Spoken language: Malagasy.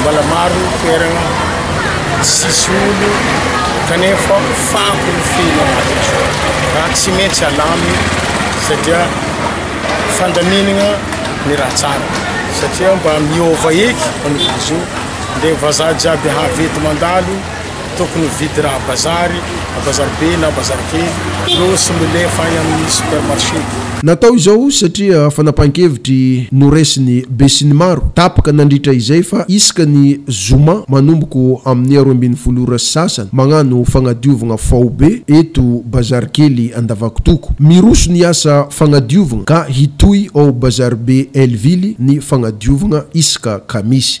Mbola maro ny toerana tsisy olo kanefa fako ny feno azy raha tsy maintsy alamy satria fandaminana ny raha tsara satria mba miova eky manova izy io dia vazaha jiaby hahavy eto mandalo Tokony hividy raha à bazary, à bazary be na bazary kely no tsy milefa any amin'ny supermarché. Natao izao satria fanapahan-kevitry noraisiny besinimaro tapaka nandritra izay fa isaka ny zoma manomboko amin'ny roa ambin'ny folo ora sy sasany magnano fagnadiovagna faobe eto bazary kely Andavakotoko. Miroso ny asa fagnadiovagna ka hitohy ao bazary be Helleville ny fagnadiovagna isaka kamisy.